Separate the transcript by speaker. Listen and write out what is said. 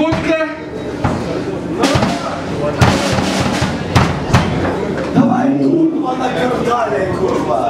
Speaker 1: Секундка.
Speaker 2: Давай, kurwa, napierdalaj, kurwa!